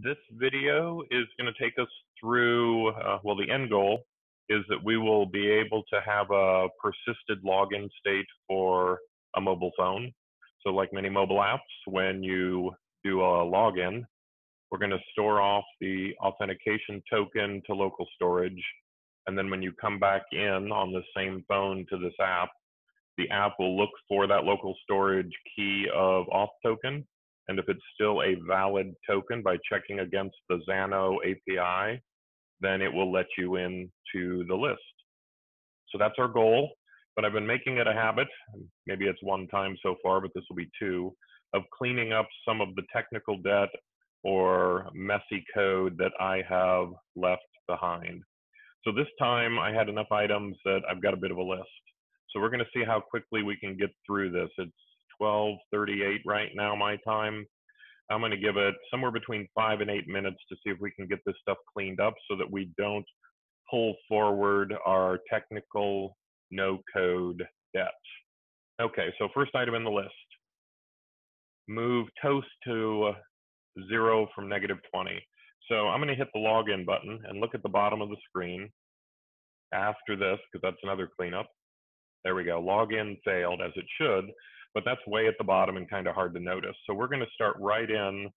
This video is going to take us through, uh, well, the end goal is that we will be able to have a persisted login state for a mobile phone. So like many mobile apps, when you do a login, we're going to store off the authentication token to local storage. And then when you come back in on the same phone to this app, the app will look for that local storage key of auth token and if it's still a valid token by checking against the Xano API, then it will let you in to the list. So that's our goal. But I've been making it a habit, maybe it's one time so far, but this will be two, of cleaning up some of the technical debt or messy code that I have left behind. So this time I had enough items that I've got a bit of a list. So we're going to see how quickly we can get through this. It's 12:38 right now my time. I'm going to give it somewhere between five and eight minutes to see if we can get this stuff cleaned up so that we don't pull forward our technical no code debt. Okay, so first item in the list. Move toast to zero from negative 20. So I'm going to hit the login button and look at the bottom of the screen after this, because that's another cleanup. There we go. Login failed as it should but that's way at the bottom and kind of hard to notice. So we're going to start right in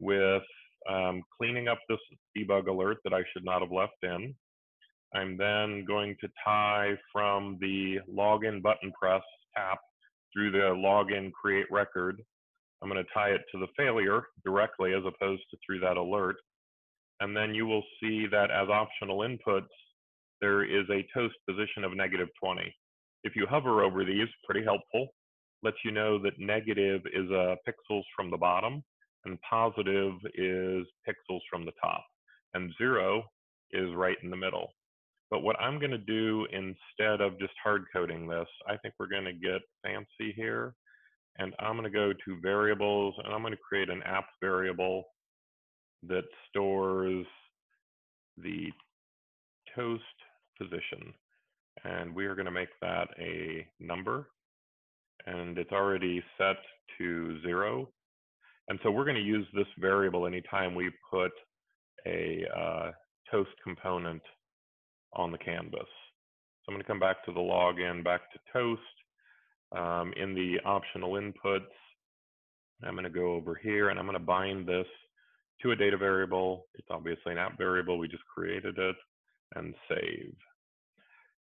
with um, cleaning up this debug alert that I should not have left in. I'm then going to tie from the login button press tap through the login create record. I'm going to tie it to the failure directly as opposed to through that alert. And then you will see that as optional inputs, there is a toast position of negative 20. If you hover over these, pretty helpful, lets you know that negative is uh, pixels from the bottom and positive is pixels from the top. And zero is right in the middle. But what I'm going to do instead of just hard coding this, I think we're going to get fancy here. And I'm going to go to variables and I'm going to create an app variable that stores the toast position. And we are going to make that a number and it's already set to zero. And so we're going to use this variable anytime we put a uh, toast component on the canvas. So I'm going to come back to the login, back to toast. Um, in the optional inputs, I'm going to go over here and I'm going to bind this to a data variable. It's obviously an app variable. We just created it and save.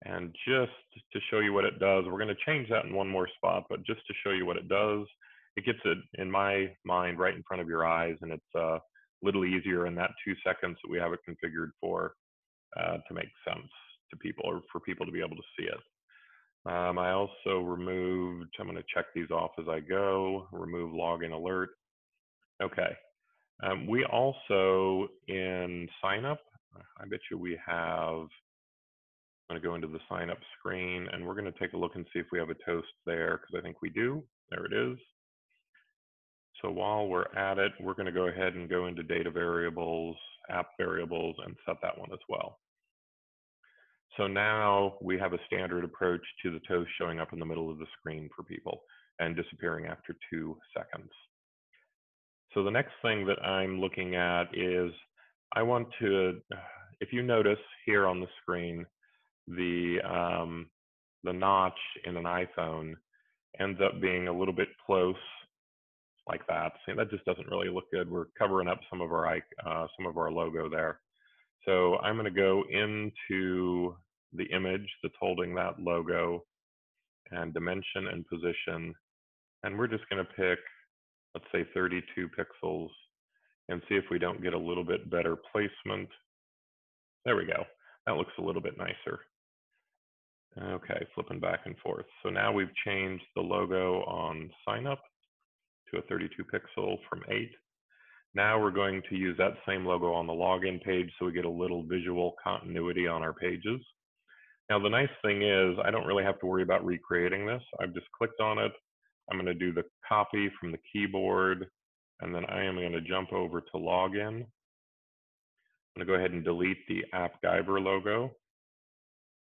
And just to show you what it does, we're going to change that in one more spot, but just to show you what it does, it gets it in my mind right in front of your eyes, and it's a little easier in that two seconds that we have it configured for uh, to make sense to people or for people to be able to see it. Um, I also removed, I'm going to check these off as I go, remove login alert. Okay. Um, we also, in sign up, I bet you we have I'm going to go into the sign up screen and we're going to take a look and see if we have a toast there because I think we do. There it is. So while we're at it, we're going to go ahead and go into data variables, app variables, and set that one as well. So now we have a standard approach to the toast showing up in the middle of the screen for people and disappearing after two seconds. So the next thing that I'm looking at is I want to, if you notice here on the screen, the um, the notch in an iPhone ends up being a little bit close like that. See, that just doesn't really look good. We're covering up some of our uh, some of our logo there. So I'm going to go into the image that's holding that logo and dimension and position. And we're just going to pick, let's say 32 pixels and see if we don't get a little bit better placement. There we go. That looks a little bit nicer. Okay, flipping back and forth. So now we've changed the logo on sign up to a 32 pixel from 8. Now we're going to use that same logo on the login page so we get a little visual continuity on our pages. Now the nice thing is I don't really have to worry about recreating this. I've just clicked on it. I'm going to do the copy from the keyboard and then I am going to jump over to login. I'm going to go ahead and delete the AppGyver logo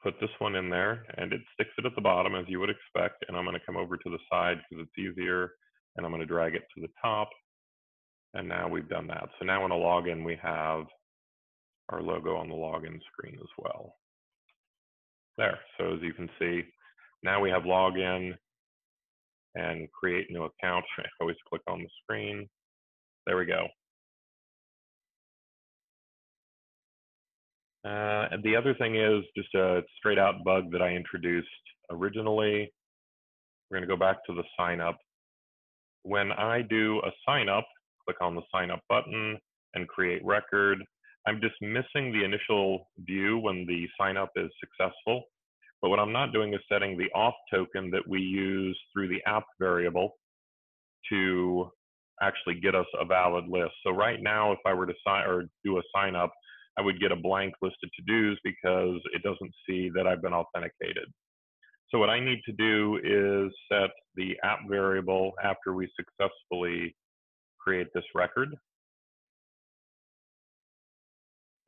put this one in there and it sticks it at the bottom as you would expect. And I'm going to come over to the side because it's easier and I'm going to drag it to the top. And now we've done that. So now in a login, we have our logo on the login screen as well. There, so as you can see, now we have login and create new account. I always click on the screen. There we go. Uh, and the other thing is just a straight out bug that I introduced originally. We're going to go back to the sign up. When I do a sign up, click on the sign up button and create record. I'm just missing the initial view when the sign up is successful. But what I'm not doing is setting the auth token that we use through the app variable to actually get us a valid list. So right now, if I were to sign or do a sign up, I would get a blank list of to-dos because it doesn't see that I've been authenticated. So what I need to do is set the app variable after we successfully create this record.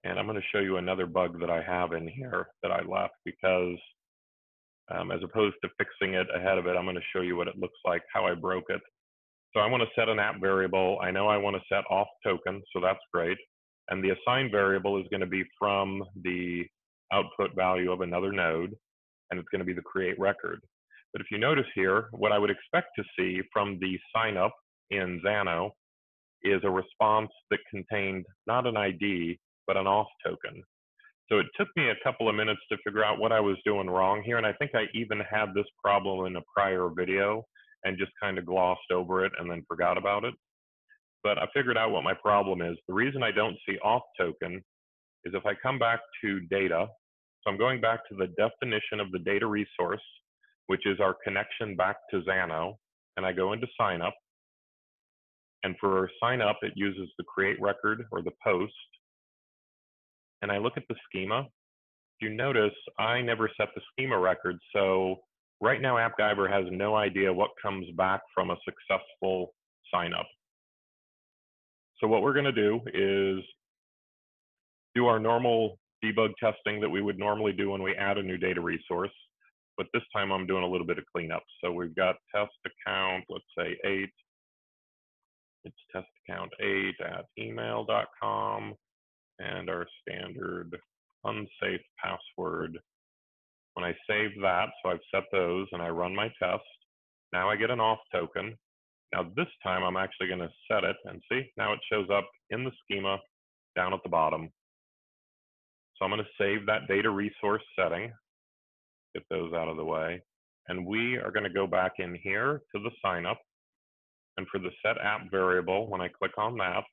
And I'm going to show you another bug that I have in here that I left because um, as opposed to fixing it ahead of it, I'm going to show you what it looks like, how I broke it. So I want to set an app variable. I know I want to set auth token, so that's great. And the assigned variable is going to be from the output value of another node, and it's going to be the create record. But if you notice here, what I would expect to see from the sign up in Xano is a response that contained not an ID, but an auth token. So it took me a couple of minutes to figure out what I was doing wrong here. And I think I even had this problem in a prior video and just kind of glossed over it and then forgot about it but I figured out what my problem is. The reason I don't see auth token is if I come back to data, so I'm going back to the definition of the data resource, which is our connection back to Xano, and I go into sign up. And for sign up, it uses the create record or the post. And I look at the schema. You notice, I never set the schema record. So right now, AppGyver has no idea what comes back from a successful sign up. So what we're going to do is do our normal debug testing that we would normally do when we add a new data resource. But this time I'm doing a little bit of cleanup. So we've got test account, let's say eight. It's test account eight at email.com and our standard unsafe password. When I save that, so I've set those and I run my test, now I get an auth token. Now this time I'm actually going to set it and see, now it shows up in the schema down at the bottom. So I'm going to save that data resource setting, get those out of the way. And we are going to go back in here to the sign up. And for the set app variable, when I click on that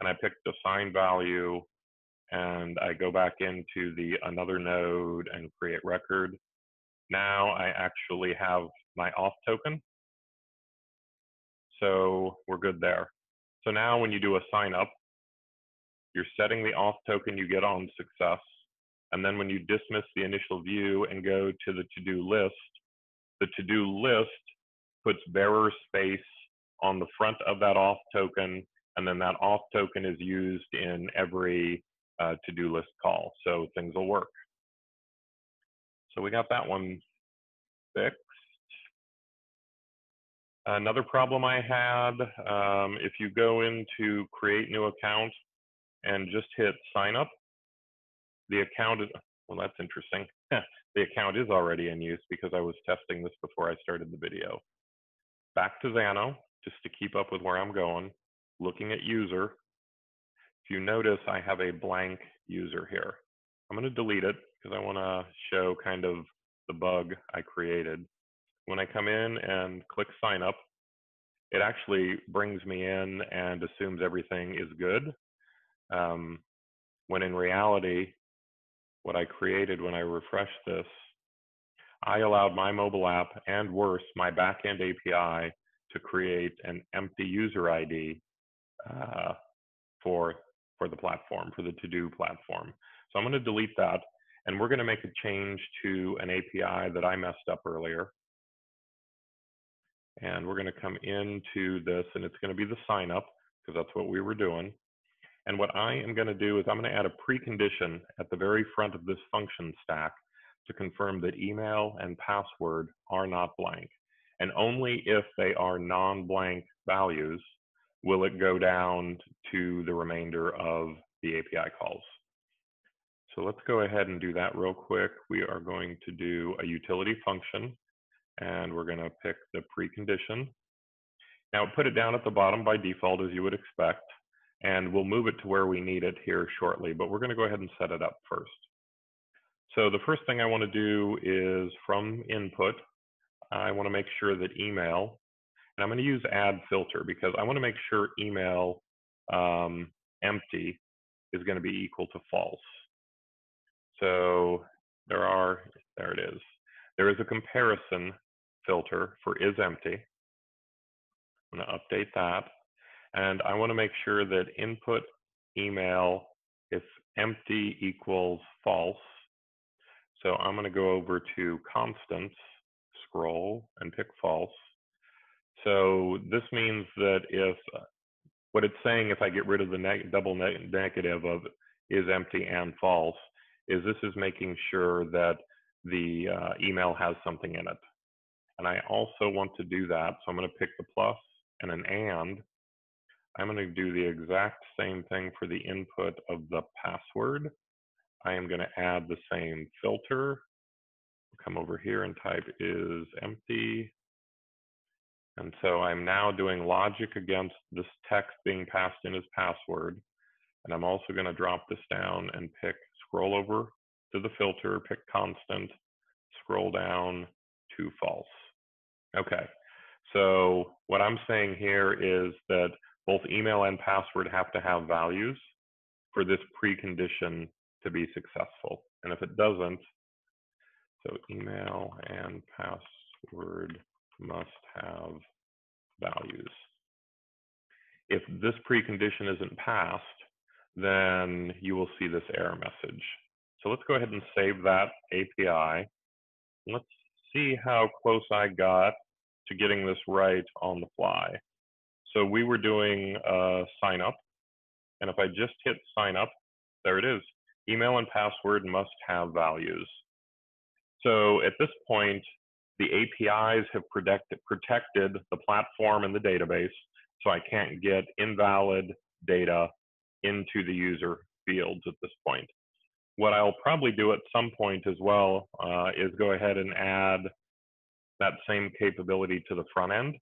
and I pick the sign value and I go back into the another node and create record, now I actually have my auth token so we're good there. So now when you do a sign up, you're setting the auth token you get on success. And then when you dismiss the initial view and go to the to-do list, the to-do list puts bearer space on the front of that auth token, and then that auth token is used in every uh, to-do list call. So things will work. So we got that one fixed. Another problem I had, um, if you go into create new account and just hit sign up, the account is, well, that's interesting. the account is already in use because I was testing this before I started the video. Back to Xano, just to keep up with where I'm going, looking at user. If you notice, I have a blank user here. I'm going to delete it because I want to show kind of the bug I created when I come in and click sign up, it actually brings me in and assumes everything is good. Um, when in reality, what I created when I refreshed this, I allowed my mobile app and worse, my backend API to create an empty user ID uh, for for the platform, for the to-do platform. So I'm going to delete that, and we're going to make a change to an API that I messed up earlier. And we're going to come into this, and it's going to be the sign up because that's what we were doing. And what I am going to do is I'm going to add a precondition at the very front of this function stack to confirm that email and password are not blank. And only if they are non-blank values will it go down to the remainder of the API calls? So let's go ahead and do that real quick. We are going to do a utility function, and we're going to pick the precondition. Now, put it down at the bottom by default, as you would expect, and we'll move it to where we need it here shortly, but we're going to go ahead and set it up first. So the first thing I want to do is from input, I want to make sure that email, and I'm going to use add filter because I want to make sure email um, empty is going to be equal to false. So there are, there it is. There is a comparison filter for is empty. I'm going to update that. And I want to make sure that input email if empty equals false. So I'm going to go over to constants, scroll, and pick false. So this means that if what it's saying, if I get rid of the neg double ne negative of is empty and false, is this is making sure that the uh, email has something in it. And I also want to do that. So I'm going to pick the plus and an and. I'm going to do the exact same thing for the input of the password. I am going to add the same filter. Come over here and type is empty. And so I'm now doing logic against this text being passed in as password. And I'm also going to drop this down and pick scroll over to the filter, pick constant, scroll down to false. Okay, so what I'm saying here is that both email and password have to have values for this precondition to be successful. And if it doesn't, so email and password must have values. If this precondition isn't passed, then you will see this error message. So let's go ahead and save that API. Let's see how close I got to getting this right on the fly. So we were doing a sign up. And if I just hit sign up, there it is. Email and password must have values. So at this point, the APIs have protected, protected the platform and the database, so I can't get invalid data into the user fields at this point. What I'll probably do at some point as well uh, is go ahead and add that same capability to the front end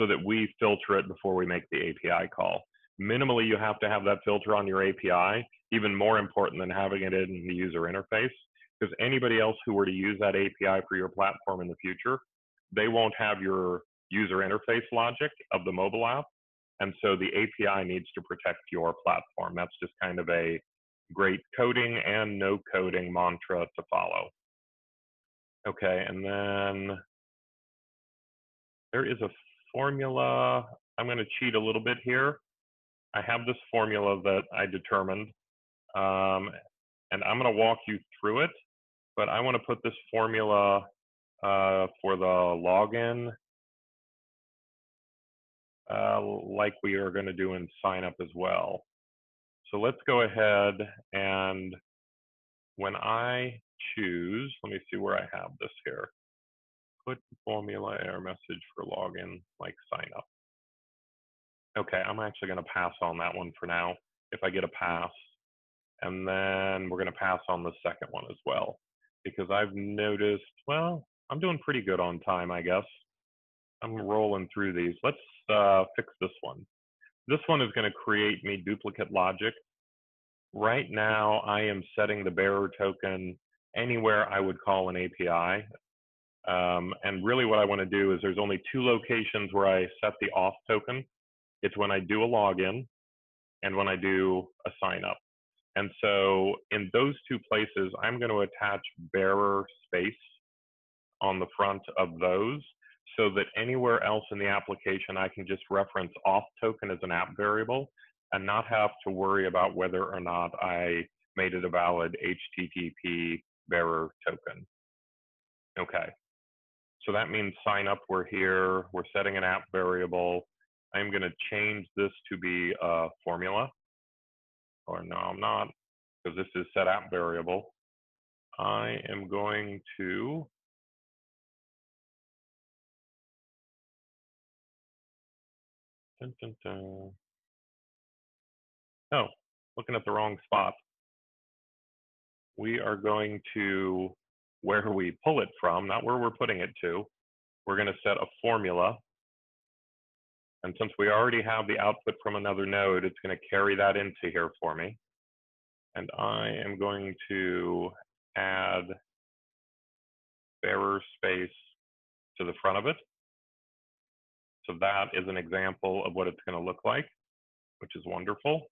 so that we filter it before we make the API call. Minimally, you have to have that filter on your API, even more important than having it in the user interface, because anybody else who were to use that API for your platform in the future, they won't have your user interface logic of the mobile app. And so the API needs to protect your platform. That's just kind of a great coding and no coding mantra to follow. Okay, and then there is a formula. I'm going to cheat a little bit here. I have this formula that I determined, um, and I'm going to walk you through it, but I want to put this formula uh, for the login uh, like we are going to do in sign up as well. So let's go ahead and when I choose, let me see where I have this here. Put formula error message for login like sign up. Okay, I'm actually going to pass on that one for now if I get a pass. And then we're going to pass on the second one as well because I've noticed, well, I'm doing pretty good on time, I guess. I'm rolling through these. Let's uh, fix this one. This one is going to create me duplicate logic. Right now, I am setting the bearer token anywhere I would call an API. Um, and really what I want to do is there's only two locations where I set the auth token. It's when I do a login and when I do a sign up. And so in those two places, I'm going to attach bearer space on the front of those so that anywhere else in the application, I can just reference auth token as an app variable and not have to worry about whether or not I made it a valid HTTP bearer token. Okay. So that means sign up, we're here, we're setting an app variable. I'm going to change this to be a formula. Or no, I'm not, because this is set app variable. I am going to Dun, dun, dun. Oh, looking at the wrong spot. We are going to where we pull it from, not where we're putting it to. We're going to set a formula. And since we already have the output from another node, it's going to carry that into here for me. And I am going to add bearer space to the front of it. So that is an example of what it's going to look like, which is wonderful.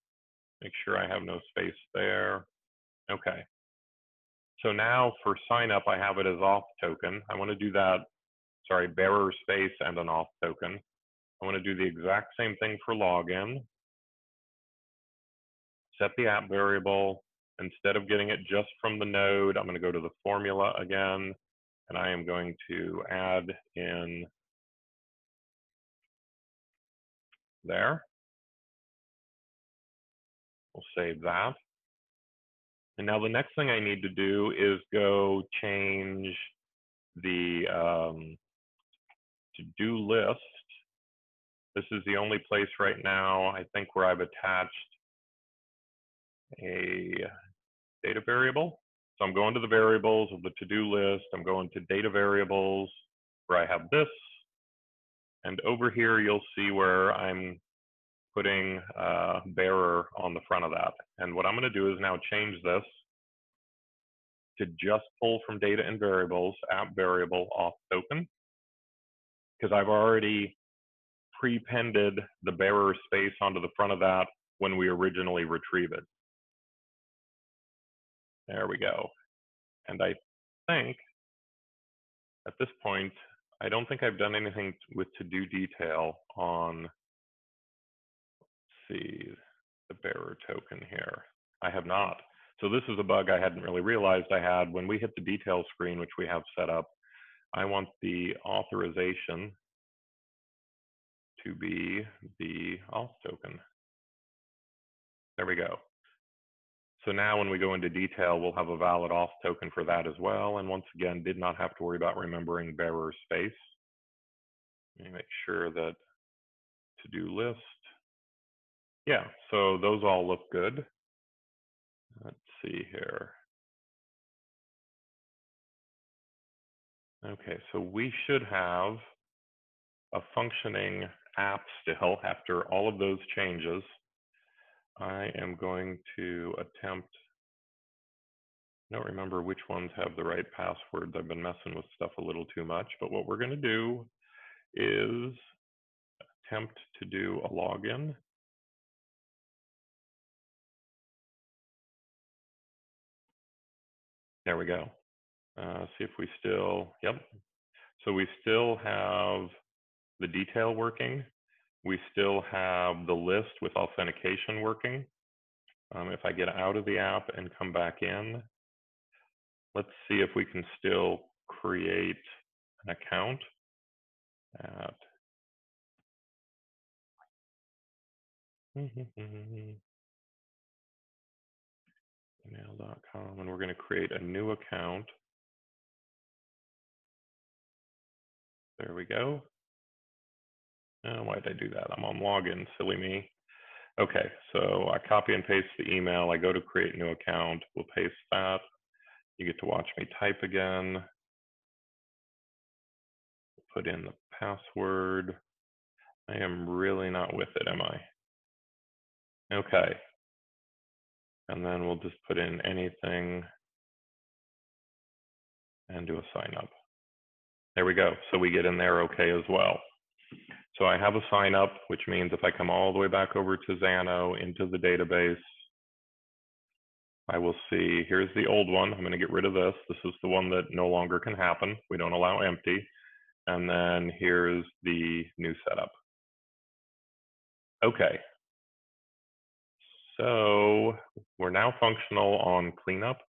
Make sure I have no space there. Okay. So now for sign up, I have it as auth token. I want to do that, sorry, bearer space and an auth token. I want to do the exact same thing for login. Set the app variable. Instead of getting it just from the node, I'm going to go to the formula again, and I am going to add in there. We'll save that. And now the next thing I need to do is go change the um, to-do list. This is the only place right now, I think, where I've attached a data variable. So I'm going to the variables of the to-do list. I'm going to data variables where I have this. And over here, you'll see where I'm putting uh, bearer on the front of that. And what I'm going to do is now change this to just pull from data and variables, app variable auth token, because I've already prepended the bearer space onto the front of that when we originally retrieve it. There we go. And I think at this point, I don't think I've done anything with to-do detail on, see, the bearer token here. I have not. So this is a bug I hadn't really realized I had. When we hit the detail screen, which we have set up, I want the authorization to be the auth token. There we go. So now when we go into detail, we'll have a valid auth token for that as well. And once again, did not have to worry about remembering bearer space. Let me make sure that to-do list. Yeah, so those all look good. Let's see here. Okay, so we should have a functioning app still after all of those changes. I am going to attempt, I don't remember which ones have the right passwords. I've been messing with stuff a little too much, but what we're going to do is attempt to do a login. There we go. Uh, see if we still, yep. So we still have the detail working. We still have the list with authentication working. Um, if I get out of the app and come back in, let's see if we can still create an account at gmail.com and we're going to create a new account. There we go. Oh, why did I do that? I'm on login, silly me. Okay, so I copy and paste the email. I go to create new account. We'll paste that. You get to watch me type again. Put in the password. I am really not with it, am I? Okay. And then we'll just put in anything and do a sign up. There we go. So we get in there okay as well. So I have a sign up, which means if I come all the way back over to Xano into the database, I will see, here's the old one. I'm going to get rid of this. This is the one that no longer can happen. We don't allow empty. And then here's the new setup. Okay. So we're now functional on cleanup.